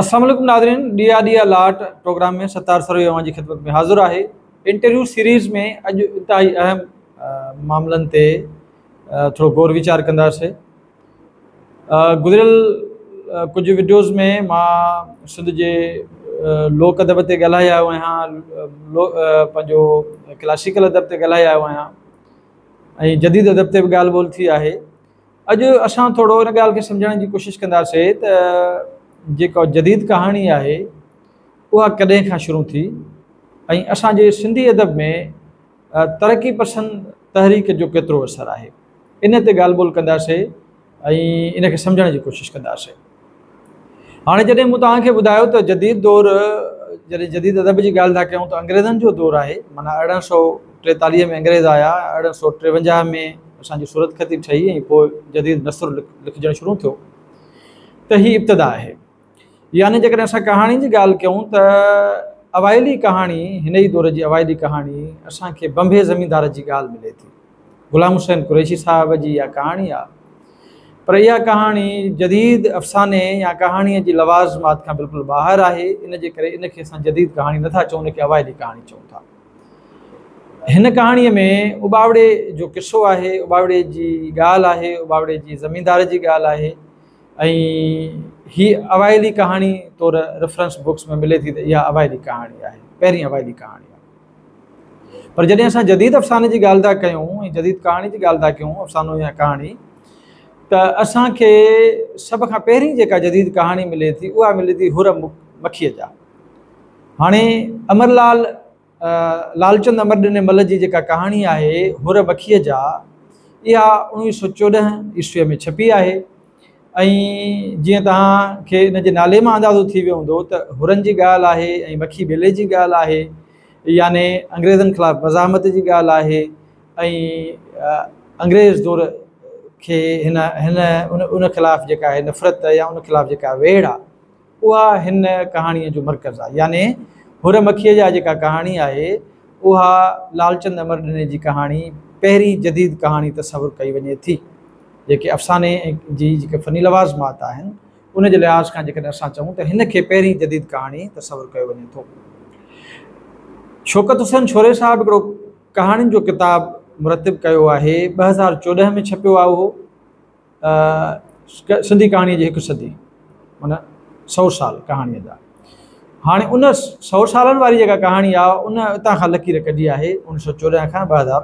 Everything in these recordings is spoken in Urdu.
السلام علیکم نادرین ڈی آ ڈی آل لاٹ پروگرام میں ستار سروس جی میں حاضر ہے انٹرویو سیریز میں اج اتائی اہم معامل پہ تھوڑا گور وچار کردے گزر کچھ ویڈیوز میں سندھ کے لوک ادب سے گھلے آیا آیا کلسیکل ادب سے گالے آیا آیا جدید ادب سے بھی گال بولے اج اصان تھوڑا ان گال سمجھنے کی کوشش کر جيڪا جديد ڪهاڻي آهي اها ڪڏهن کان شروع ٿي؟ ۽ اسان جي سنڌي ادب ۾ ترقي پسند تحريڪ جو ڪيترو اثر آهي؟ ان تي ڳالهه ٻول ڪنداسين ۽ ان کي سمجهڻ جي ڪوشش ڪنداسين. هاڻي جڏهن مون توهان کي ٻڌايو ته جديد دور جڏهن جديد ادب جي ڳالهه ٿا ڪيون ته انگريزن جو دور آهي معنيٰ ارڙهن سؤ ٽيتاليهه ۾ انگريز آيا ارڙهن سؤ ٽيونجاهه ۾ اسان جي سورت کتي ٺهي ۽ پوءِ جديد نسر لکجڻ شروع ٿيو. ته هيءَ ابتدا آهي یعنی جی اب کہوں تو اوائلی کہانی دور کی اوائلی کہانی اِس کے بمبے زمیندار کی غال ملے تھی غلام حسین قریشی صاحب کی یہ کہانی یہ جدید افسانے یا کہانی کی لوازمات کا بالکل باہر ہے ان کے ان کے جدید کہانی چین اوائلی کہانی چھ کہ اباوڑے جو قصو ہے ابابڑے کیباڑے زمیندار کی یہ اوائلی کہانی طور ریفرنس بکس میں ملے تھی تو یہ اوائلی کہانی پہ اوائلی کہ پر جدی جدید افسانے کی غال جدید افسانوں یا کہانی تسان کے سب کا پہ جدید کہانی ملے تھی وہ ملے تھی حر مکھ جا۔ ہانے امرلال لالچند امر ڈن مل کی جکا کہ ہور مکھ جا یہ اڑیس سو چودہ عیسوی میں چھپی ہے ۽ جيئن توهان کي هن جي نالي مان اندازو ٿي ويو هوندو ته هرن جي ڳالهه آهي ۽ مکي ٻيلي جي ڳالهه آهي يعني انگريزن خلاف مزامت جي ڳالهه آهي ۽ انگريز دور کي هن هن ان ان خلاف جيڪا آهي نفرت يا ان خلاف جيڪا ويڙ آهي اها هن ڪهاڻيءَ جو مرڪز آهي. يعني هر مکيءَ جا جيڪا ڪهاڻي آهي اها لالچند امر ڏني جي ڪهاڻي پهرين جديد ڪهاڻي تصور ڪئي وڃي ٿي جی افسانے جی فنی لواز مات ان کے لحاظ کا چھوٹوں ان کے پہ جدید کہانی تصور کرے تو شوکت حسین چھولے صاحب ایک کہان کتاب مرتب کیا ہے ب ہزار چودہ میں چھپی آ سی کہانی سدی مطلب سو سال کہ ہاں ان سو سال والی جگہ کہانی انتہا لکیر کدی ہے ان چودہ بزار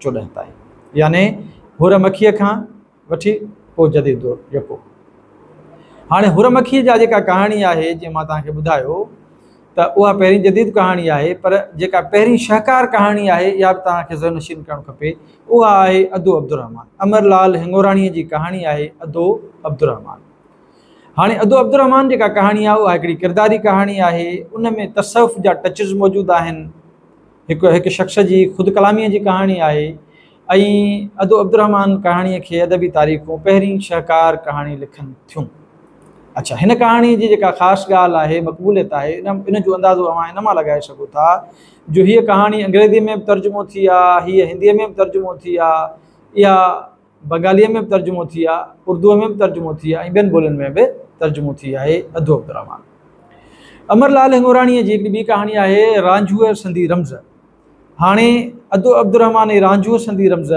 چودہ تک یعنی هر مکيءَ کان وٺي پوءِ جديد دور جيڪو هاڻي هر مکيءَ جا جيڪا ڪهاڻي آهي جيئن مان توهان کي ٻڌايو ته اها پهرين جديد ڪهاڻي آهي پر جيڪا پهرين شاهڪار ڪهاڻي آهي اها به توهان کي زهنشين ڪرڻ کپي. اها آهي ادو ابدرهمان. امرلال هنگوراڻيءَ جي ڪهاڻي آهي ادو ابدرهمان. هاڻي ادو ابدرهمان جيڪا ڪهاڻي آهي اها هڪڙي ڪرداري ڪهاڻي آهي. ان ۾ تسف جا ٽچس موجود آهن. هڪ هڪ شخص جي خود ڪلاميءَ جي ڪهاڻي آهي ادو عبد الرحمان کہانی ادبی تاریخ پہ شہکار کہانی لکھن تھوں اچھا ان کہانی خاص غال ہے مقبولیت ہے انجو انداز لگائے سوتا جو ہاں کہانی اگریزی میں ترجمہ یہ ہندی میں ترجمہ تی بنگالی میں ترجمہ اردو میں ترجمہ تھی بین بول میں بھی ترجمہ تھی آئی ادو ابدرحمان امر لال ہنگورانی ہے رانجو سندی رمز. ہانے ابو ابدرحمان یہ رانجو سندی رمض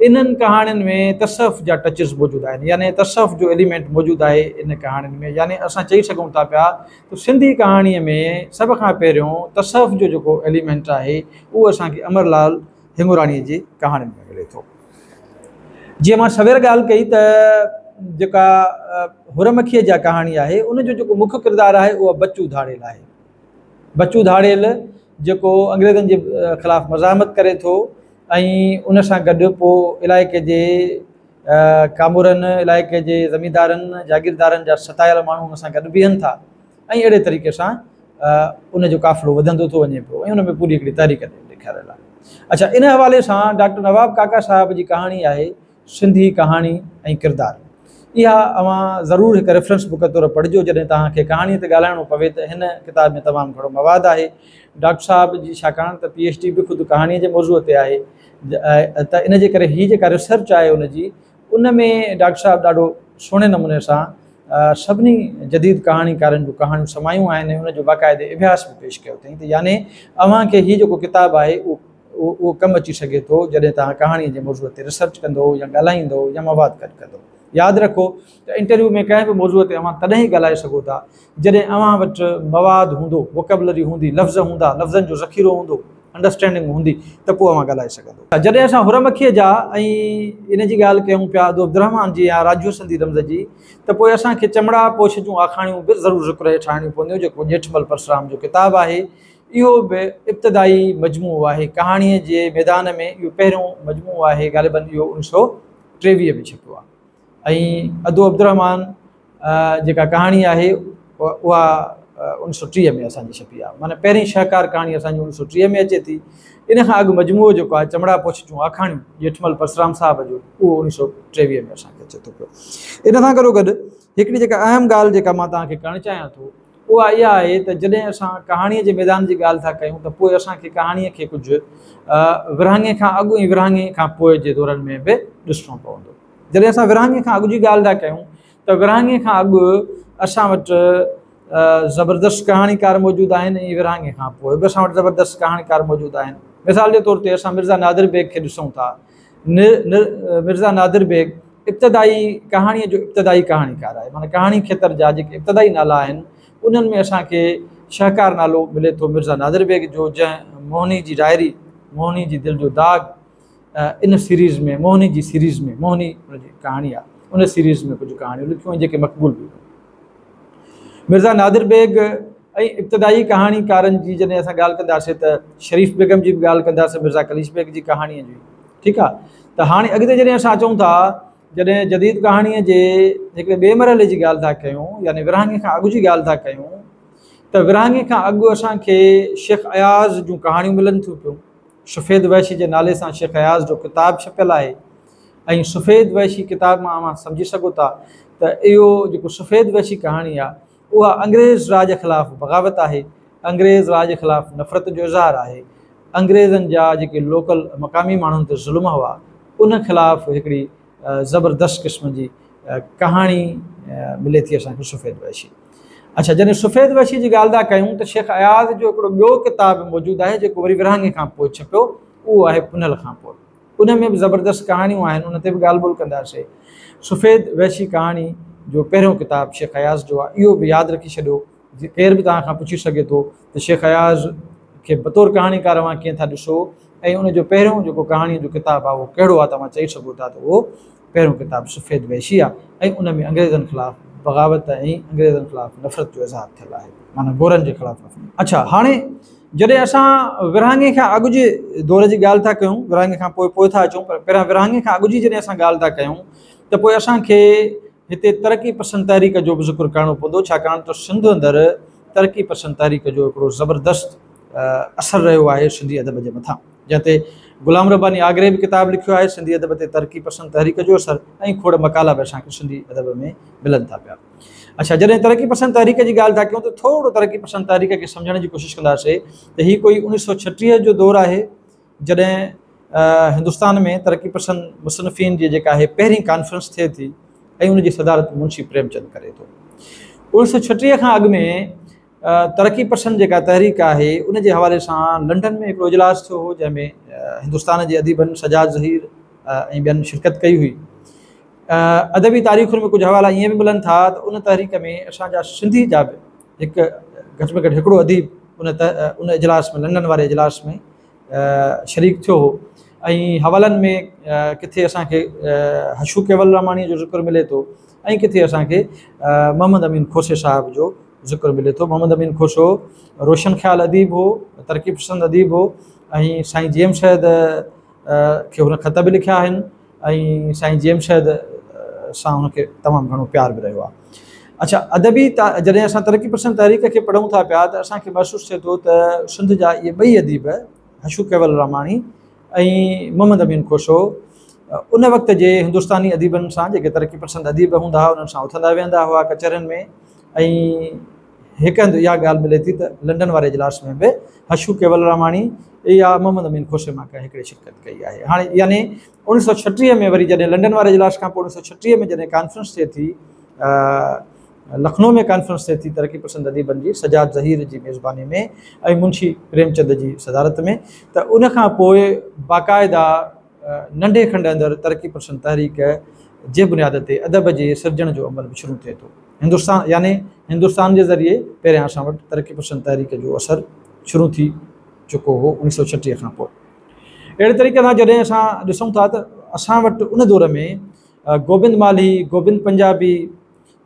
ان کہانی میں تصف جا ٹچ موجود ہیں یعنی تصف جو ایلمینٹ موجود ہے ان کہانی میں یعنی اب چی پہ تو سنی کہ سب کا پہرو تصف جو ایلمینٹ ہے وہ ابھی امر لال ہمورانی کہانی ملے تو جی میں سویر گال کی ہور مکھ جا کہانی مکھ کردار ہے وہ بچو دھاڑیل ہے بچو دھاریل انگریزن کے خلاف مزاحمت کرے تو ان سا گڈ علاے کے کامرکے زمیندار جاگیردار جا ستائل مجھے بہن تھا اڑے طریقے سے انجو قافلو تو وجے پہ ان میں پوری تحریک دکھار ہے اچھا ان حوالے سے ڈاکٹر نواب کاکا صاحب کی کہانی ہے سندھی کہانیدار یہاں اوہاں ضرورس بک طور پر پڑھجو جدہ تاکہ کہانی گالو پے تو ان قاب میں تمام گھر مواد ہے ڈاکٹر صاحب جی، کی شکا پی ایچ ڈی بھی خود کہانی کے موضوع تھی ہے ان کے یہ ریسرچ ہے ان کی جی، ان میں ڈاکٹر صاحب ڈھوڑو سونے نمونے سا سبھی جدید کہانی کار کہان سماعیوں باقاعدے ابیاس میں پیش کیا تین یعنی اوہ کے یہ کتاب ہے وہ وہ کم اچھی سے تو جدیں تاکہ کہانی کے موضوع سے ریسرچ کرو یا گھلائی ہوا مواد گد کرو ياد رکو ته انٽرويو ۾ ڪنهن به موضوع تي اوهان تڏهن ڳالهائي سگهو ٿا. جڏهن اوهان وٽ مواد هوندو ووڪيبلري هوندي لفظ هوندا لفظن جو ذخيرو هوندو انڊرسٽينڊنگ هوندي ته پوءِ اوهان ڳالهائي سگهندو. جڏهن اسان هرمکيءَ جا ۽ ان جي ڳالهه ڪيون پيا ابدرهمان جي يا راجو سنڌي رمز جي ته پوءِ اسان کي چمڙا پوش جون آکاڻيون به ضرور ذڪر ٺاهڻيون پونديون جيڪو جيٺمل پرشرام جو ڪتاب آهي اهو به ابتدائي مجمو آهي. ڪهاڻيءَ جي ميدان ۾ اهو پهريون مجمو آهي غالباً اهو اڻويهه سؤ ٽيويهه ۾ ڇپيو آهي ادو عبد الرحمان جا کہ آس سو ٹیر میں ابھی چپی آئی شہکار کہانی انیس سو ٹیر میں اچے تین مجموعہ جو چمڑا پوچھ جکھمل پرسرام صاحب جو سو ٹوی میں اچے پہ ان سے گرو گھوڑ ایک اہم گال چاہا تو وہ یہ ہے تو جدہ اب کہانی کے میدان کی گال تھا کہ اُس کی کہانی و گرہنگ اگو ہی گرہنگے کے پوجے دور میں بھی ڈسنو پو جی اب ورہے کا اب جی گال کریں تو ورہنگی کا اب اصا وٹ زبردست کہانی کار موجود ہیں ورہنگے کے پو اٹھ زبردست کہانی کار موجود ہیں مثال کے طور پر مرزا نادر بےگ کے دسوں تا نر مرزا نادر بیگ ابتدائی کہانی ابتدائی کہانی کار ہے مہانی کھیتر جا ابتدائی نالا ان میں اصل کے شہکار نال ملے تو مرزا نادر بیک جو جن موہنی کی ڈائری موہنی کی دل جو داغ ان سيريز ۾ موهني جي سيريز ۾ موهني ڪهاڻي آهي. ان سيريز ۾ ڪجهه ڪهاڻيون لکيون جيڪي مقبول به مرزا نادر بيگ ۽ ابتدائي ڪهاڻيڪارن جي جڏهن اسان ڳالهه ڪنداسين ته شريف بيگم جي به ڳالهه ڪنداسين مرزا ڪليش بيگ جي ڪهاڻيءَ جي. ٺيڪ آهي ته هاڻي اڳتي جڏهن اسان اچون ٿا جڏهن جديد ڪهاڻيءَ جي هڪڙي ٻئي مرحلي جي ڳالهه ٿا ڪيون يعني ورهاڱي کان اڳ جي ڳالهه ٿا ڪيون ته ورهاڱي کان اڳ اسان کي شيخ اياز جون ڪهاڻيون ملن ٿيون پيون سفید ویشی نالے سے شخیاز جو کتاب چھپل ہے سفید ویشی کتاب میں سمجھی سوت سفید ویشی کہانی اگریز راج خلاف بغاوت ہے اگریز راج خلاف نفرت جو اظہار ہے اگریزن جا لوکل مقامی مانتے ظلم ہوا ان خلاف ایکڑی زبردست قسم جی، کی کہانی ملے تھی اصل سفید ویشی اچھا جن سفید ویشی کی گال تھا تو شیخ ایاز جو کتاب موجود ہے گرہنگے کے پوچھ چھپی او ہے پُنل کا پُر ان میں بھی زبردست کہانیاں ہیں انتہے بھی گال بول کر سفید ویشی کہانی جو پہروں کتاب شیخ ایاز جو ہے او یاد رکھ سک تا پوچھی سے تو شیخ ایاز کے بطور کہانی کا انجو پہ کہانی تھی چیز تو وہ پہ کتاب سفید ویشی ان میں اگریزن خلاف بغاوت اگریزوں خلاف نفرت آزاد تھل ہے اچھا ہاں جدہ وگے کے اگر تھا کروں وگے اچھا پھر ورہگے کا اگ جی جی گال تو اصانے کے ترقی پسند تاریخ کو بھی ذکر کرنا پھر سندر ترقی پسند تاریخ جو زبردست اثر رہے سی ادب کے مت جاتے غلام ربانی آگرے بھی کتاب لکھو ہے سی ادب سے ترقی پسند تحری کے اثر اوڑا مقالہ بھی اب سی ادب میں ملن تھا پیا۔ اچھا جدید ترقی پسند تحری کی گال تھا کروں تو ترقی پسند تاریخ کے سمجھنے کی کوشش کراسے تو یہ کوئی انس سو چھٹی جو دور ہے جدید ہندوستان میں ترقی پسند مصنفین کی جکا ہے پہ کانفرنس تھے تھی ان کی صدارت منشی پریم چند کرے تو۔ انیس سو چٹیر کے اگ میں ترقی پسند جا تحریک ہے ان کے حوالے سے لنڈن میں ایک اجلاس تھو جی میں ہندوستان کے ادیب سجاج زہیر بین شرکت کی ادبی تاریخ میں کچھ حوالہ یہ ملن تھا تو ان تحری میں اب سب ایک گھر میں گھٹ ایک ادیب ان اجلاس میں لنڈن والے اجلاس میں شریک تھو حوال میں کتنے اصانک ہشو کیول رامانی ذکر ملے تو کتے اُسے محمد امین کھوسے صاحب جو ذکر ملے تو محمد ابین کھوسو روشن خیال ادیب ہو ترقی پسند ادیب ہو۔ سائی جیم شہد خط بھی لکھا ہے شہد سے تمام گھنٹوں پیار بھی رہو ہے اچھا ادبی جدہ ترقی پسند تحری کے پڑھوں پیا تو اک محسوس تھے تو سندھ جا یہ بئی ادیب ہشو کیول رامانی۔ محمد ابی کھوسو انقین ہندوستانی ادیب سے ترقی پسند ادیب ہوں انتندہ ویندا ہوا کچہرین میں۔ ملے تھی تن اجلس میں بھی ہشو کیول رامانی یا محمد امین کھوشرما کا شرکت کی ہے یعنی ان سو چھٹ میں لنڈن والے اجلس کاٹی میں جن کانفرنس تھے تھی لکھنؤ میں کانفرنس تھے تھی ترقی پسند ادیب سجاد ذہیر کی میزبانی میں منشی پریم چند کی صدارت میں تو انہوں باقاعدہ ننڈے کھنڈے ہندر ترقی پسند تحریک جی بنیاد پے ادب کے سرجن جو عمل شروع تھے تو۔ ہندوستان یعنی ہندوستان کے ذریعے پہنیاں اٹھ ترقی پسند تحری جو اثر شروع کی چکو ہو انیس سو چٹی کے اڑے طریقے سے جدید اٹ ان دور میں گوبند مالی، گوبند پنجابی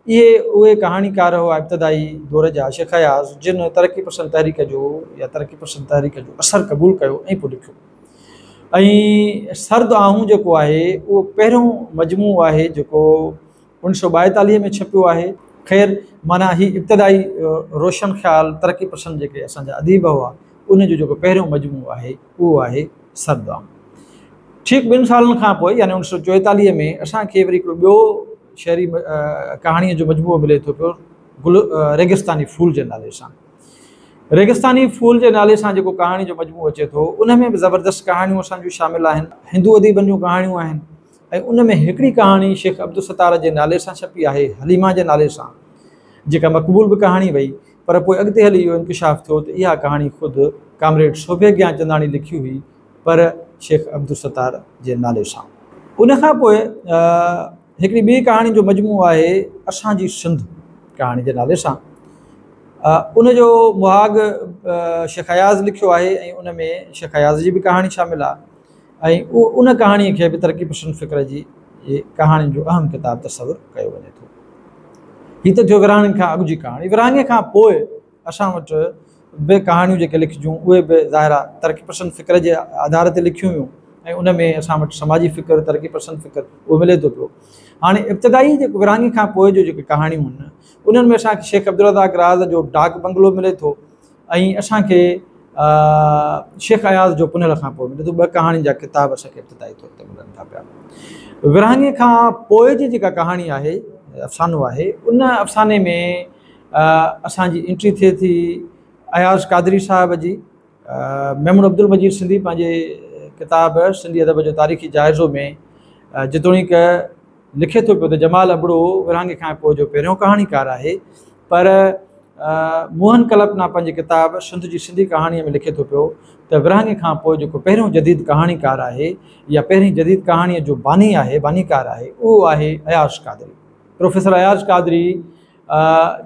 یہ اے کہانی کار ہوا ابتدائی دور جا شیاز جن ترقی پسند تحری ترقی پسند تحری اثر قبول کیا لکھو سرد آہ جو ہے وہ پہو مجموعہ ہے انیس سو بائےتالیس میں چھپی ہے خیر مانا ہا ابتدائی روشن خیال ترقی پسند اب ادیب ہوا ان پہوں مجموعہ ہے وہ ہے سرد آؤں ٹھیک بن سال یعنی انیس سو چوئےتالی میں اصا کے ویری بو شہری کہانی مجموعہ ملے تو پھر ریگستانی فول کے نالے سے ریگستانی فول کے نالے سے مجموعہ اچے تو ان میں بھی زبردست کہانی شامل ہیں ہندو ادیبن جو کہ ان میں ایکڑی کہانی شے ابدار کے نالے سے چھپی ہے حلیما نالے سے مقبول بھی کہانی ہوئی پر اگتے ہلی انکشاف تھو تو یہ کہانی خود کامرڈ سوبے گیا چندانی لکھی ہوئی پر شے ابدلسطار کے نالے سا ان بی مجموع ہے اصان سندھ کہانی کے نالے سے انجو محاگ شکھایاز لکھو ہے ان میں شکھایاز کی جی بھی کہانی شامل اور ان کہانی کے بھی ترقی پسند فکر کی یہ کہانی اہم کتاب تصور کیا وجے تو یہ جو گراہن کا اگ جہانی گراہنی کا اصا وہانوں کے لکھ جی وہ ظاہر ترقی پسند فکر کے آدھار تھی لکھوں ان میں اصا و سماجی فکر ترقی پسند فکر وہ ملے تو پی ہاں ابتدائی وراہنگ کے کہانوں ان میں اب شے عبد الراق راز جو ڈاک بنگلو ملے تو اصل کے شےکھ ایاز جو پنل کا بہان جا کتاب ابتدائی ملن تھا پہ وہانگی کے کہانی ہے افسانو ہے ان افسانے میں اصان تھے تھی ایاز قادری صاحب مم عبد مجید سندھی کتاب سندھی ادب کے تاریخی جائزوں میں جتنی کہ لکھے تو پھر تو جمال ابڑو ورہنگے جو پہروں کہانی کار ہے پر موہن کلپ نا پانے کتاب سندھ کی سندھی کہانی میں لکھے تو پی تو ورہنگے کے پو پہ جدید کہانی کار ہے یا پہ جدید کہانی جو بانی ہے بانی کار ہے وہ عیاش کادری پروفیسر ایاش کادری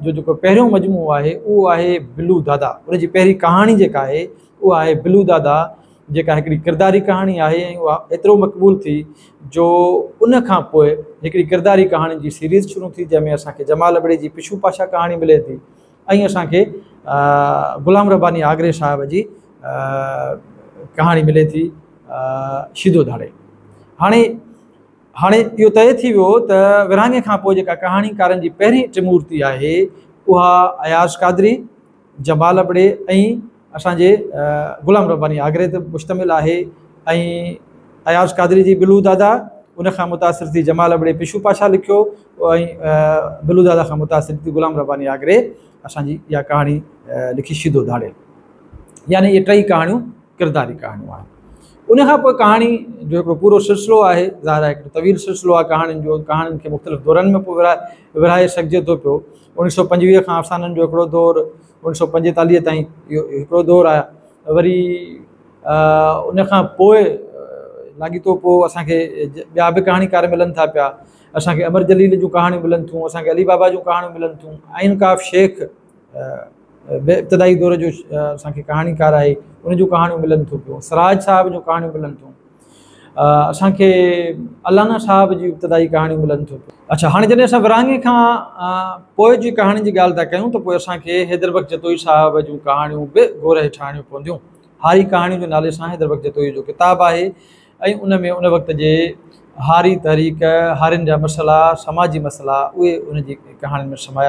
جو پہوں مجموعہ ہے وہ بلو دادا ان پہ کہانی جائے وہ بلو دادا جکاڑی کرداری کہانی ہے وہ ایترو مقبول تھی جو انی کرداری کہانی کی سیریز شروع تھی جی میں ابھی جمال ابڑے کی پشو پاشا کہانی ملے تھی اکی غلام ربانی آگرے صاحب کہانی ملے تھی شدو دھاڑے ہاں ہاں یہ طے ویوہنگے کے کہانی کار کی پہن چمورتی ہے وہ ایاز کادری جمالبڑے اصانے غلام ربانی آگرے تو مشتمل ہے ایاز قادری کی بلو دادا ان متأثر تھی جمال ابڑے پشو پاشا لکھ بلو دادا کا متاثر تھی غلام ربانی آگرے اہ کہانی لکھی شیدو دھاڑے یعنی یہ ٹھى کہانی کرداری کہہانیاں ان کا پورا سلسلو ہے ذہرا طویل سلسلو ہے کہانف دور میں واہ سکے تو پھر ان سو پنجویوں کا افسانوں دور انیس سو پنجتالیس تھیڑ دور آیا وی ان لاگیتوں پہ اکا بھی کہار ملن تھا پیا اکے امر جلیل جو کہ ملن تھیں علی بابا جی کہ ملن تھوین کاف شیک ابتدائی دور جو کہ انجوانی ملن تھیں پی سراج صاحب جو کہ ملن تھیں اصا کے الانا صاحب کی ابتدائی کہانی ملن تھیں اچھا ہاں جی ورہانگی کا کہانی کی گالتا کہ حیدر بخ جدوئی صاحب جی کہانو بھی گورٹھا پاری کہانی نالے سے حیدر بخ جتوئی جو کتاب ہے ان میں ان کے ہاری تحریک ہارن جا مسئلہ سماجی مسئلہ اے ان کی کہانی میں سما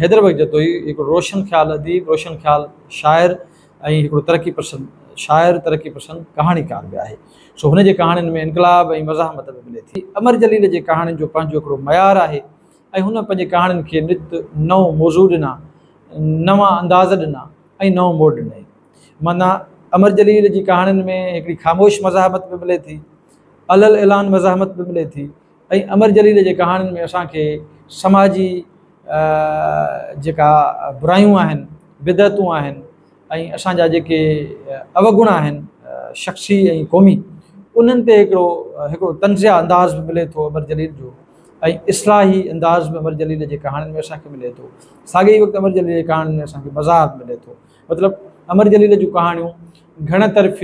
حیدر بگ جدوئی روشن خیال ادیب روشن خیال شاعر اور ترقی پسند شاعر ترقی پسند کہانی کار بھی ہے سو هن جي ڪهاڻين ۾ انڪلاب ۽ مزاهمت به ملي ٿي. امر جليل جي ڪهاڻين جو پنهنجو هڪڙو معيار آهي ۽ هن پنهنجي ڪهاڻين کي نت نئون موضوع ڏنا نوان انداز ڏنا ۽ نئون موڙ ڏنئي. معنيٰ امر جليل جي ڪهاڻين ۾ هڪڙي خاموش مزاهمت به ملي ٿي الل اعلان مزاهمت به ملي ٿي ۽ امر جليل جي ڪهاڻين ۾ اسان کي سماجي جيڪا برايون آهن بدتون آهن ۽ اسان جا جيڪي اوگڻ آهن شخصي ۽ قومي انڑو ایک تنزیہ انداز بھی ملے تو امر جلیل جو اصلاحی انداز بھی امر جلیل کے کہانی میں ابھی ملے تو ساگے ہی وقت امر جلیل کی کہانی میں مزاق ملے تو مطلب امر جلیل جو کہان گھر طرف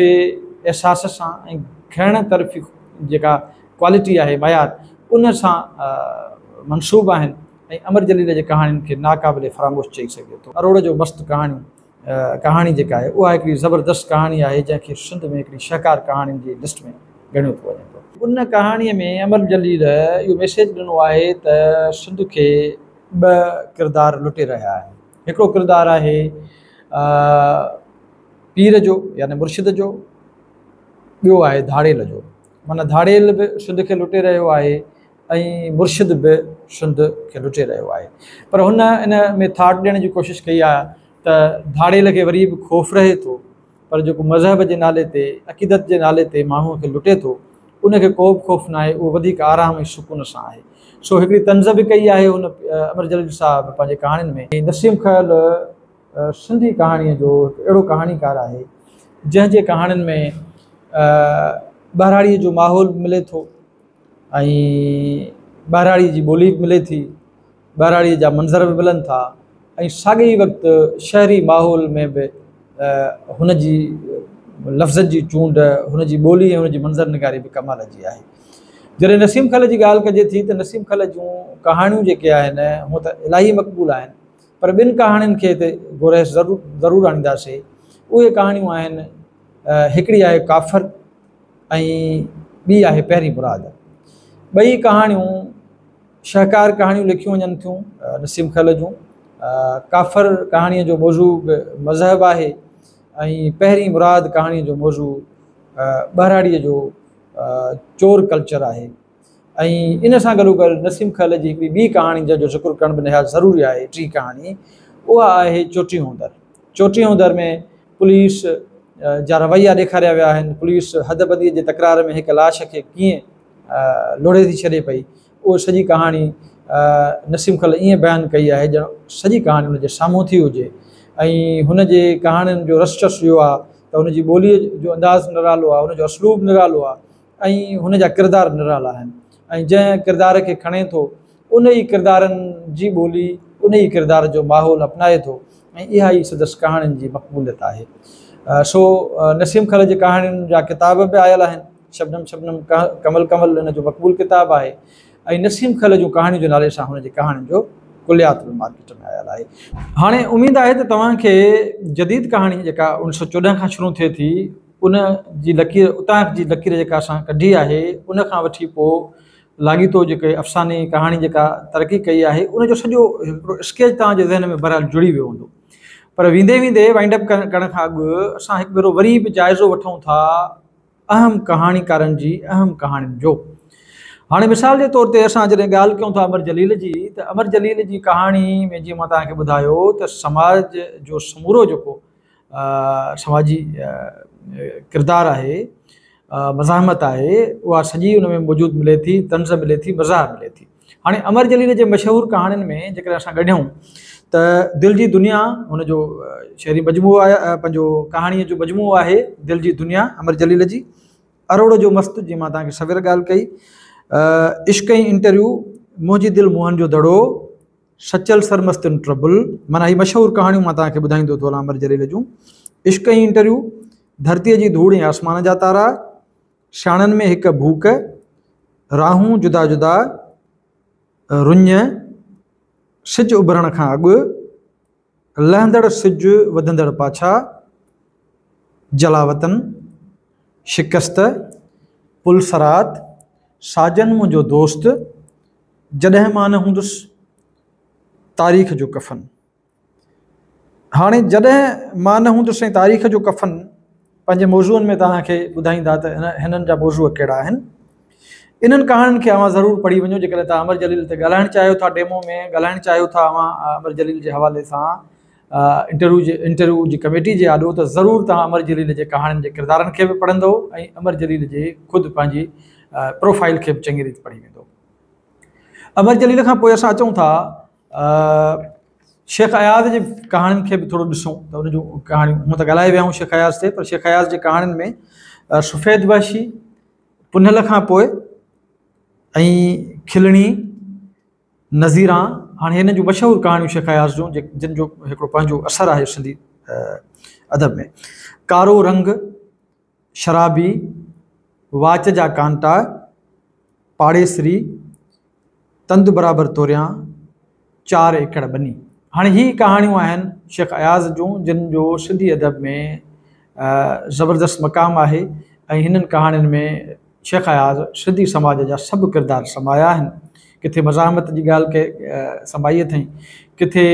احساس سے گھر طرف جاٹی ہے معیار انسان منسوب ہیں امر جلیل کے کہانی کے ناقابل فراموش چیزے تو اروڑ جو مست کہانی ڪهاڻي جيڪا آهي اها هڪڙي زبردست ڪهاڻي آهي جنهن کي سنڌ ۾ هڪڙي شاهڪار ڪهاڻين جي لسٽ ۾ ڳڻيو ٿو وڃي ٿو ان ڪهاڻيءَ ۾ امر جليل اهو ميسيج ڏنو آهي ته سنڌ کي ٻه ڪردار لٽي رهيا آهن. هڪڙو ڪردار آهي پير جو يعني مرشد جو ٻيو آهي ڌاڙيل جو. معنيٰ ڌاڙيل به سنڌ کي لٽي رهيو آهي ۽ مرشد به سنڌ کي لٽي رهيو آهي. پر هن ان ۾ ٿاٽ ڏيڻ جي ڪوشش ڪئي آهي ت دھاڑ کے وری خوف رہے تو پر مذہب کے نالے اقیدت کے نالے تعوق کے لوٹے تو ان کے کوف نہ وہ آرام سکون سے ہے سو ایک تنز بھی کئی ہے ان امر جلیل صاحب پانے کہان میں نسیم خیال سندھی کہانی اڑو کہانی کار ہے جن کے کہان میں بہرڑی جو ماحول ملے تو بہاڑی کی بولی بھی ملے تھی بہراڑی جا منظر بھی ملن تھا ساگے ہی وقت شہری ماحول میں بھی ان لفظ کی چونڈ ان بولی ان کی منظر نگاری بھی کمال کی ہے جی نسیم خل کی غال کرے تھی تو نصیم خل جہانوں کے ہوں تو القبول پر بن کہ ضرور آس کہ کافر بی ہے پہ مراد بئی کہانوں شہکار کہانوں لکھن تھیں نسیم خل ج ڪافر ڪهاڻيءَ جو موضوع مذهب آهي ۽ پهرين مراد ڪهاڻيءَ جو موضوع ٻارهاڙيءَ جو چور ڪلچر آهي. ۽ ان سان گڏو گڏ نسيم کل جي هڪڙي ٻي ڪهاڻي جنهن جو ذڪر ڪرڻ به نهايت ضروري آهي ٽي ڪهاڻي اها آهي چوٽي هوندر چوٽي هوندر ۾ پوليس جا روييا ڏيکاريا ويا آهن. پوليس هدبديءَ جي تڪرار ۾ هڪ لاش کي ڪيئن لوڙي ٿي ڇڏي پئي اها سڄي ڪهاڻي نسيم کل ائين بيان ڪئي آهي ڄڻ سڄي ڪهاڻي هن جي سامهون ٿي هجي. ۽ هن جي ڪهاڻين جو رسچس اهو آهي ته هن جي ٻوليءَ جو انداز نرالو آهي هن جو اسلوب نرالو آهي ۽ هن جا ڪردار نرالا آهن. ۽ جنهن ڪردار کي کڻي ٿو ان ئي ڪردارن جي ٻولي ان ئي ڪردار جو ماحول اپنائي ٿو ۽ اها ئي سدسيه ڪهاڻين جي مقبوليت آهي. سو نسيم کل جي ڪهاڻين جا ڪتاب به آيل آهن شبنم شبنم ڪمل ڪمل هن جو مقبول ڪتاب آهي ای نسیم خلانالےیات مارکیٹ میں آل ہے ہاں امید ہے تو تا کے جدید کہانی ان سو چودہ شروع تھے تھی ان لکیر اتار کی لکیر کڑی ہے ان کا ویٹ لاگیت افسانی کہانی ترقی کی انجو سو اسکیچ تہن میں بھر جڑی وی ہوں پر وے ودے وائنڈ اپ کرنے کا اب اصل ایک بار وری بھی جائزہ وا اہم کہانی کار کی اہم کہان ہاں مثال کے طور پہ اب جی گال كو امر جلیل جمر جلیل كہانی میں جی میں بدھاؤ تو سماج جو سمورو كو سماجی كردار ہے مزاحمت ہے وہ سجی ان میں موجود ملے تھی طنز ملے تھی مزاح ملے تھی ہاں امر جلیل مشہور كہان میں جسا گڑھیوں تو دل جنیا انجو شہری مجموعہ كہانی مجموعے دل جنیا امر جلیل جی اروڑ جو مست جی تاكر سویر غال كی عشق انٹرو موجی دل موہن جو دڑو سچل سر مستن ٹربل من ہی مشہور کہانی بدائی تو او رامر جریل جشق انٹرویو، دھرتی جی دوڑ یا آسمان جا تارہ سان ایک بھوک راہوں جدا جدا رن سبھر کا اگ لہند سج بدڑ پاچھا جلاوتن شکست، پُل سرات۔ ساجن مجھے دوست، جدہ میں ہندس تاریخ جو کفن۔ ہانے جدہ میں ہوںس تاریخ جو کفن پہ موضوع میں تا بائی تو انضوع کہڑا انہوں کے ضرور پڑھی وجوہ تاکہ امر جلیل سے گھلائیں چاہو تھا ڈیمو میں گھائیں چاہو تھا امر جلیل کے حوالے سے انٹرویو انٹرویو جی کمیٹی کے آدھا تو ضرور تعمیر امر جلیل کے کہان کے کردار کے بھی پڑھیں امر جلیل کے خود پانی پوفائل کے چن ریت پڑی ہومر جلید اچھوں ت شخایاز کی جی کہانی دسوں تو انجو کہ ہوں تو گال و شخا ایاز سے شخا آیاز جی کہانی میں سفید باشی پنل کا پو کھلی نظیراں ہاں انج مشہور کہانوں شیکایاز جو جن کو اثر ہے سی ادب میں۔ کارو رنگ، شرابی واچ جا کانٹا پاڑےسری تند برابر توریاں چار ایکڑ بنی ہاں یہ کہانیوں شخ ایاز جو جن جو سی ادب میں زبردست مقام ہے ان کہان میں شخ ایاز سماج جا سب کردار سمایا ہے کتنے مزاحمت کی غال سمائی اتنی کتے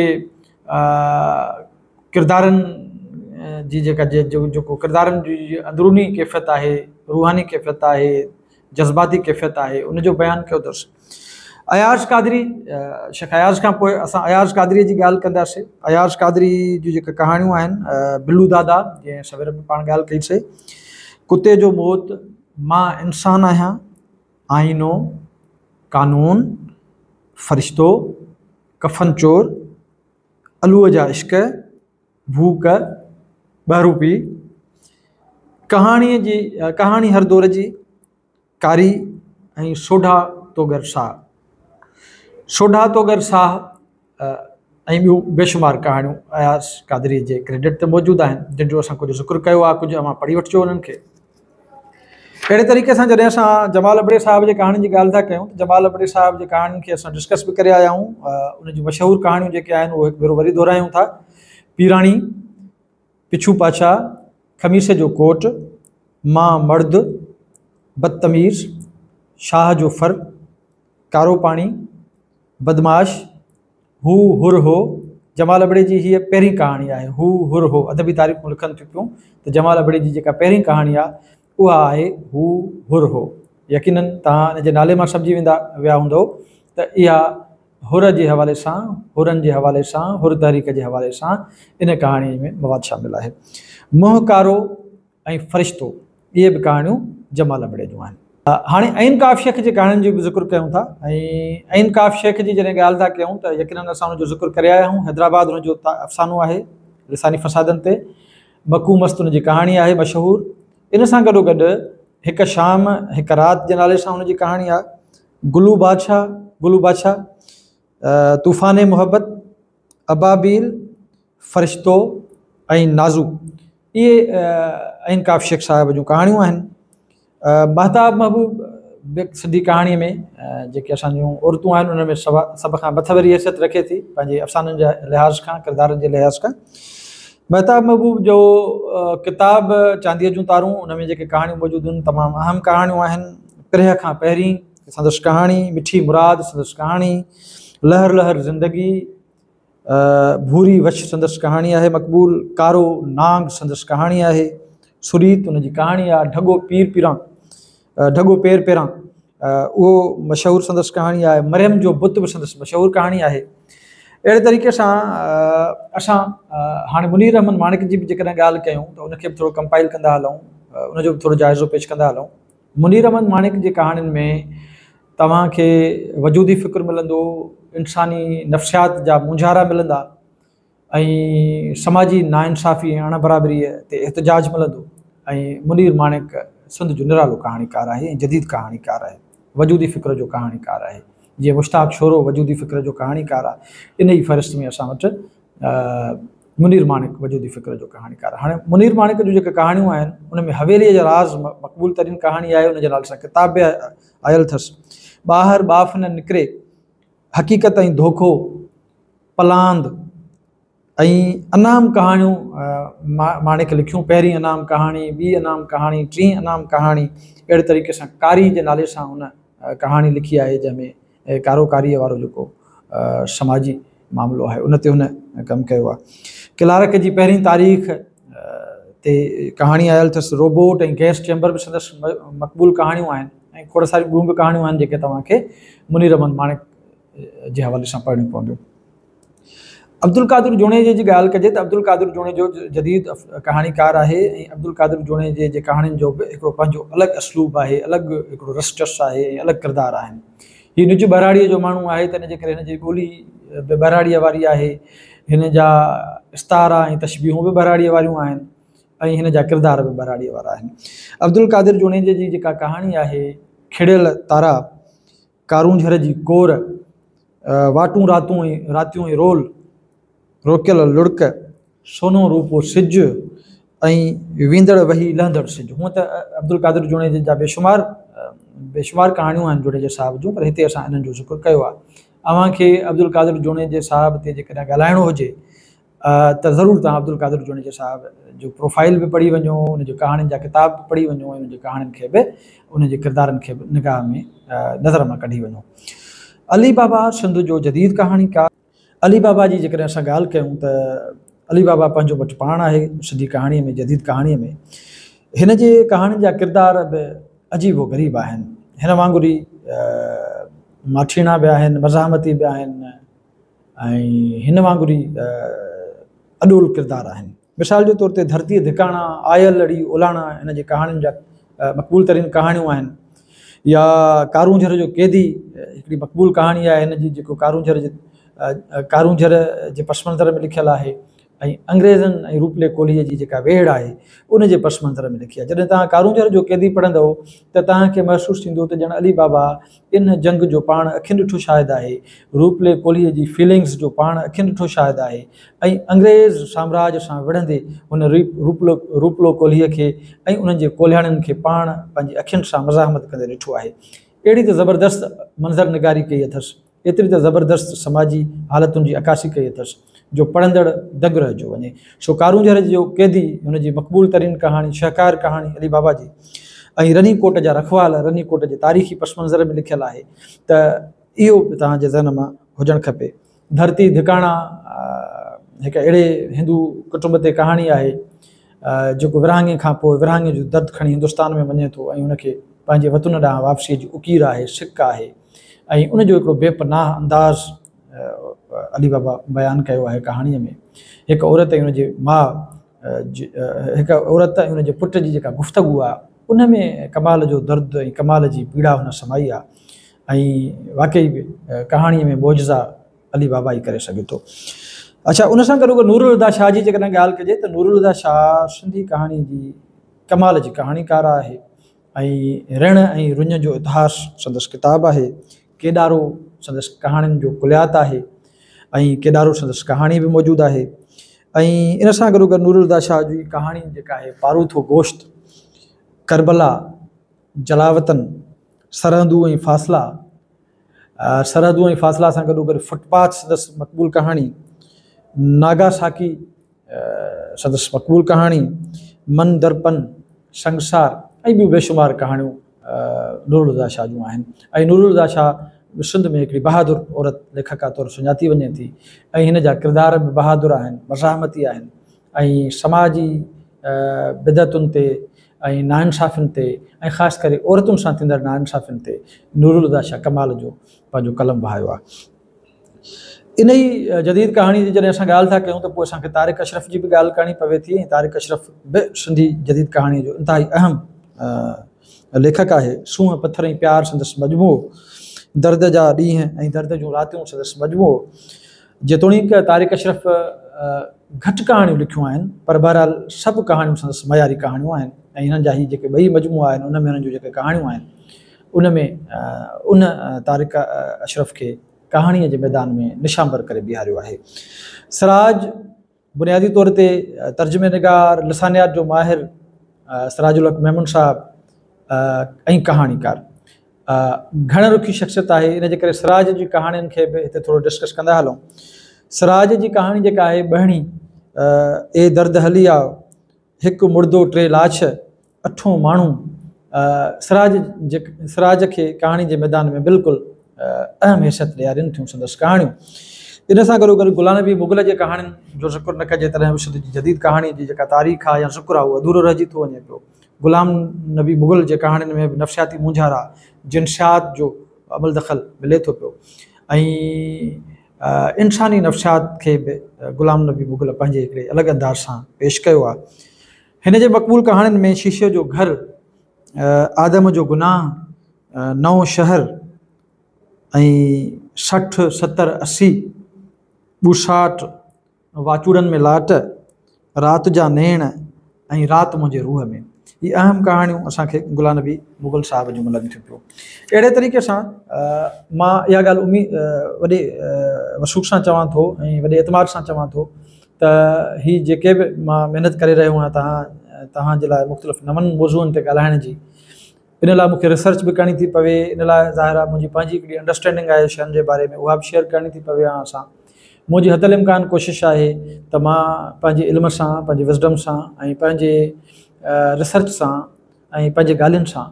کردار جو کردار جو اندرونی کیفت ہے روحانی کیفیت ہے جذباتی کیفیت ہے ان جو بیان کیا درس ترس عیاز کادری شکھایاز کا ایاز کاادری کی جی گال کر ایاش کادری جی جی کہانیوں بلو دادا جن سویر میں پان گال کیسے کتے جو موت، ماں انسان آیا آئی نو قانون، فرشتو کفنچور الو جا اشک بھوک بہ روبی کہانی ہر دور کی کاری سوڈھا توگر سا سوڈھا توگر سا بو بے شمار کہانی ایاس کادریڈٹ موجودہ جن کو ذکر کیا پڑھ و ان کے اے طریقے سے جدے جمال ابڑے صاحب کے کہانی کی گال تھا جمال ابڑے ساحب کی کہانی کے ڈسکس بھی کراؤں ان مشہور کہانوں بھر ویری دہرائیں تا پیانی پچھو پاشا خمیس جو کوٹ، ماں مرد، بدتمیز، شاہ جو فر، کارو پانی، بدماش ہور ہو، جمال ابڑے کی جی ہیہ پہ کہانی ہے ہور ہو، ادبی تاریخ لکھن تھیں پھر جمال ابڑے کی جی جکا پہ کہانی ہے وہ ہے ہو یقیناً تعین نالے میں سمجھی و یہ ہور کے حوالے سے ہورن کے حوالے سے ہور تحری کے حوالے سے ان کہانی میں مواد شامل ہے مہ قارو فرشتو یہ بھی کہانوں جمال بڑے جی ہاں آئند شیخ کی کہانی ذکر کروں تا آئند شیخ کی جن گال کروں تو یقیناً ذکر کرے آیا ہوں حیدرآباد تا افسانو ہے لسانی فساد مکو مست ان کی کہانی ہے مشہور ان سے گدو گھو ایک شام ایک رات کے نالے سے ان کی کہانی گلو بادشاہ گلو بادشاہ طوفان محبت ابابل فرشتو نازو۔ یہ کافشیخ صاحب جو کہانوان مہتاب محبوب سدھی کہانی میں عورتوں میں سب کا مت وی حیثیت رکھے تھی پانے افسانے لحاظ کا کردار لحاظ کا محتاب محبوب جو کتاب چاندی جاروں ان میں کہانی موجودوں تمام اہم کہانا پرہ پہ سند کہانی میٹھی مراد، سندس کہانی۔ لہر لہر زندگی بھوری وش سند کہانی ہے مقبول کارو نانگ سندس کہانی ہے سریت ان کی کہانی آ ڈھگ پیر پیران ڈھگو پیر پیران وہ مشہور سند کہ مرم جو بت بھی سندس مشہور کہانی ہے اڑے طریقے سے اصا ہانے منی احمد مانک کی بھی جن گال کریں تو ان کے بھی تھوڑا کمپائل کرا ہلوں انہوں جائزہ پیش کراؤں منیر احمد مانک کی کہانی میں تا کے وجودی فکر مل انسانی نفسیات جا منجارا ملتا سماجی نا انصافی اڑ برابری تھی احتجاج ملیر مانک سندھ جو نرالو کہانیکار ہے جدید کہانی کار ہے وجوی فکر جو کہانیکار ہے جی مشتاق چورو وجود فکر جو کہانی کار ہے انہست میں اٹھ منی مانک وجودی فکر جو کہانیکار ہے ہاں منیر مانک جو کہانی میں ہویلی راز مقبول ترین کہانی ہے ان کے نالے سے کتاب بھی آل ارس باہر باف نکرے حقیقت دھوکھ پلاند انام کہان کے لکھوں پہ امام کہانی بی اہانی ٹین امام کہانی اڑے طریقے سے کاری کے نالے سے ان کہانی لکھی ہے جی میں کاروکاری سماجی معامل ہے انت ان کم کیا کلارک کی پہ تاریخ تہانا آئل ادس روبوٹ گیس چینبر میں سند مقبول کہانوائن تھوڑا ساری گنگ کہانے تا منی رمن جي حوالي سان پڙهڻيون پونديون عبدل ڪادر جوڻي جي ڳالهه ڪجي ته عبدل ڪادر جوڻي جو جديد ڪهاڻيڪار آهي ۽ عبدل ڪادر جوڻي جي جي ڪهاڻين جو به هڪڙو پنهنجو الڳ اسلوب آهي الڳ هڪڙو رسچس آهي ۽ الڳ ڪردار آهن هيءُ نج براڙيءَ جو ماڻهو آهي ته هن جي ڪري هن جي ٻولي به براڙيءَ واري آهي هن جا استارا ۽ تشبيهون به براڙيءَ واريون آهن ۽ هن جا ڪردار به براڙيءَ وارا آهن عبدل ڪادر جڻيجي جي جيڪا ڪهاڻي آهي کڙيل تارا ڪارونجهر جي ڪور واٹ رات رات رول روکل لوڑک سو روپو سجی وڑ و لہند سج ہوں تو ابدل کا جوڑے جا بے شمار بے شمار کہانوں جوڑے جی ساحب جو ان ذکر کیا ابد ال کار جوڑے جاحب سے جہاں گالو ہوجر تبدل کا جوڑے کے ساحب جو پوفائل بھی پڑھی ونو کہ کتاب بھی پڑھی وی کہان کے بھی ان کے کردار نگاہ میں نظر میں کڑی و علي بابا سنڌ جو جديد ڪهاڻيڪار علي بابا جي جيڪڏهن اسان ڳالهه ڪيون ته علي بابا پنهنجو وٽ پاڻ آهي سنڌي ڪهاڻيءَ ۾ جديد ڪهاڻيءَ ۾. هن جي ڪهاڻين جا ڪردار به اجيبو غريب آهن. هن وانگر ئي ماٺيڻا به آهن مزامتي به آهن ۽ هن وانگر ئي اڏول ڪردار آهن. مثال جي طور تي ڌرتي ڌڪاڻا آيل لڙي اولاڻا هن جي ڪهاڻين جا مقبول ترين ڪهاڻيون آهن يا ڪارونجهر جو قيدي هڪڙي مقبول ڪهاڻي آهي هن جي جيڪو ڪارونجهر جي ڪارونجهر جي پس منظر ۾ لکيل آهي ۽ انگريزن ۽ روپلي ڪوهليءَ جي جيڪا ويڙ آهي ان جي پس منظر ۾ لکي آهي. جڏهن توهان ڪارونجهر جو قيدي پڙهندو ته توهان کي محسوس ٿيندو ته ڄڻ علي بابا ان جنگ جو پاڻ اکين ڏٺو شايد آهي روپلي ڪوهليءَ جي فيلنگس جو پاڻ اکين ڏٺو شايد آهي ۽ انگريز سامراج سان وڙهندي هن ريپ روپلو روپلو ڪوهليءَ کي ۽ انهن جي ڪولهاڻين کي پاڻ پنهنجي اکين سان مزاهمت ڪندي ڏٺو آهي. اهڙي ته زبردست منظر نگاري ڪئي اٿس ايتري ته زبردست سماجي حالتن جي عڪاسي ڪئي اٿس جو پڑھڑ دگ رہے چو کاروںجر جو قیدی ان کی مقبول ترین کہانی شہکار کہانی علی بابا جی رنیکوٹ جا رکھوال رنیکوٹ کے تاریخی پس منظر میں لکھل ہے تو یہ تاج ذہن میں ہوجن کپے دھرتی دھکانا ایک اڑے ہندو کٹ کہانی ہے جو ورہگے کا ورہگے جو درد کھڑی ہندوستان میں منے تو ان کے وطن ڈاں واپسی کی اقیر ہے سک ہے انجو ایک بےپناہ انداز علی بابا بیان کیا ہے کہانی میں ایک عورت ان ماں ایک عورت ان کے پٹا گفتگو ان میں کمال جو درد اور کمال کی پیڑا ان سمائی آئی واقعی کہانی میں موجزہ علی بابا ہی کرے سے تو اچھا ان سے گھر نوردا شاہ کی جی گال کریں تو نور الدا شاہ سندھی کہانی کمال کی کہانی کار ہے رن اور رون جو اتہاس سندس کتاب ہے کیدارو سند کہان جو کلیات ہے اور کناروں سندس کہانی بھی موجود ہے ان سے گدو گرد نور شاہ کی کہانی جکا ہے پاروتھو گوشت کربلا جلاوتن سرحدوں فاصلہ سرحدوں فاصلہ سے گوگل فٹپاتھ سند مقبول کہانی ناگا ساکی سندس مقبول کہانی من درپن سنسار اور بی بے شمار کہانوں نور شاہ جو نور الدا شاہ سندھ میں ایکڑی بہادر عورت لیکھک تور سجاتی وجے تھی انجا کردار بھی بہادر مزاحمتی سماجی بدعتن تین ناانصافی تھی اور خاص کر عورتوں سے ناانصافین نورا شاہ کمال جو قلم بہاؤ ان جدید کہانی گال تھا کہ تارق اشرف کی بھی گال کرنی پے تھی تاریک اشرف بھی سندھی جدید کہانی اہم لےک ہے سوح پتھر پیار سندس مجموعہ درد جا دیں درد جو رات سند مجموع جتوک تاریک اشرف گھٹ کہ لکھن بہرحال سب کہانی سند معیاری کہانوائن جا ہی بئی مجموعہ ان میں ان میں ان تارق اشرف کے کہانیا میدان میں نشانبر کر سراج بنیادی طور ترجمے نگار لسانیات جو ماہر سراج الق میمون صاحب كی كہانیكار گهڻ رکي شخصيت آهي. ان جي ڪري سراج جي ڪهاڻين کي به هتي ٿورو ڊسڪس ڪندا هلون. سراج جي ڪهاڻي جيڪا آهي بهڻي اي درد هلي آهي هڪ مردو ٽي لاش اٺو ماڻهو. سراج جي سراج کي ڪهاڻي جي ميدان ۾ بلڪل اهم حيثيت ڏيارين ٿيون سندس ڪهاڻيون. ان سان گڏو گڏ غلام نبي مغل جي ڪهاڻين جو ذڪر نه ڪجي تڏهن جي جديد ڪهاڻي جي جيڪا تاريخ آهي يا ذڪر آهي اهو اڌورو رهجي ٿو وڃي پيو. غلام نبي مغل جي ڪهاڻين ۾ به نفسياتي منجهارا جنشات جو عمل دخل ملي ٿو پيو ۽ انساني نفسيات کي به غلام نبي مغل پنهنجي هڪڙي الڳ انداز سان پيش ڪيو آهي هن جي مقبول ڪهاڻين ۾ شيشي جو گهر آدم جو گناهه نئون شهر ۽ سٺ ستر اسي ٻساٽ واچوڙن ۾ لاٽ رات جا نيڻ ۽ رات منهنجي روهه ۾ یہ اہم کہانی غلام نبی مغل صاحب جو ملن تھیں پہ اڑے طریقے سے مشوخان چاہیں تو ویڈے اعتماد سے چاہیں تو یہ محنت کر رہی ہاں تہذا لائے مختلف نمن موضوع تالائیں ان ریسرچ بھی کرنی تھی پے انہرا انڈرسٹینڈنگ آئی شرے میں وہ بھی شیئر کرنی تے ہاں سا مجھے حد امکان کوشش ہے تو پانے علم سے وزڈما ريسرچ سان ۽ پنهنجي ڳالهين سان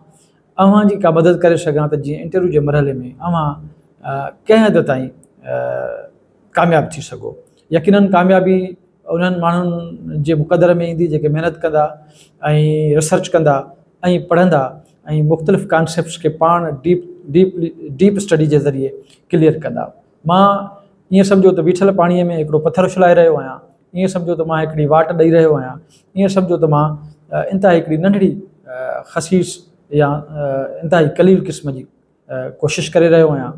اوهان جي ڪا مدد ڪري سگهان ته جيئن انٽرويو جي مرحلي ۾ اوهان ڪنهن حد تائين ڪامياب ٿي سگهو. يڪينن ڪاميابي انهن ماڻهن جي مقدر ۾ ايندي جيڪي محنت ڪندا ۽ ريسرچ ڪندا ۽ پڙهندا ۽ مختلف ڪانسيپٽس کي پاڻ ڊيپ ڊيپ ڊيپ اسٽڊي جي ذريعي ڪليئر ڪندا. مان ائين سمجهو ته بيٺل پاڻيءَ ۾ هڪڙو پٿر اڇلائي رهيو آهيان ائين سمجهو ته مان هڪڙي واٽ ڏيئي رهيو آهيان ائين سمجهو ته مان انتہائی ننڑڑی خسیس یا انتہائی کلیل قسم جی، کی کوشش کر رہی آیا ہاں۔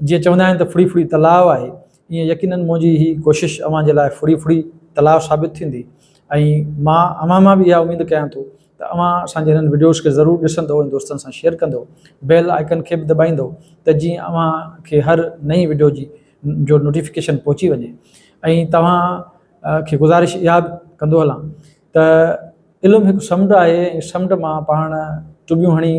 جی چونگا تو فری فری تلاؤ آئیے یقیناً موی کوشش اڑی فریڑی تلاؤ ثابت تھی اماں بھی یہ امید کریں تو اوہاں ان ویڈیوز کے ضرور ڈسند دو دور سے شیئر کرل آئکن کے بھی دبائی اوا کے ہر نئی ویڈیو جی، جو نوٹفیکیشن پہنچی وے تھی گزارش یہ کہ علوم سمنڈ ہے سمند میں پان چی ہڑی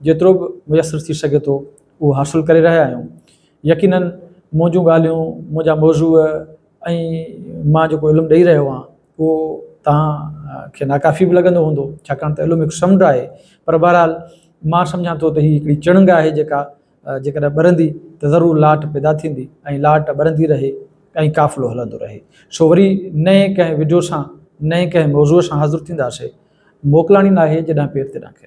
جتروں میسر کی سو حاصل کر رہا آپ یقیناً موجود گالوں مجھے موضوع اور میں علم دے رہی ہاں وہ تا ناکافی بھی لگ ہوں سر علم سمڈ ہے پر بہرحال میں سمجھا تو یہ ایک چڑنگ ہے برندی تو ضرور لاٹ پیدا تی لاٹ برندی رہے اور قافلو ہل رہے سو وی نئے کئی ویڈیو سے نئي ڪنهن موضوع سان حاضر ٿينداسين. موڪلاڻي نه آهي جڏهن پير تي نه کي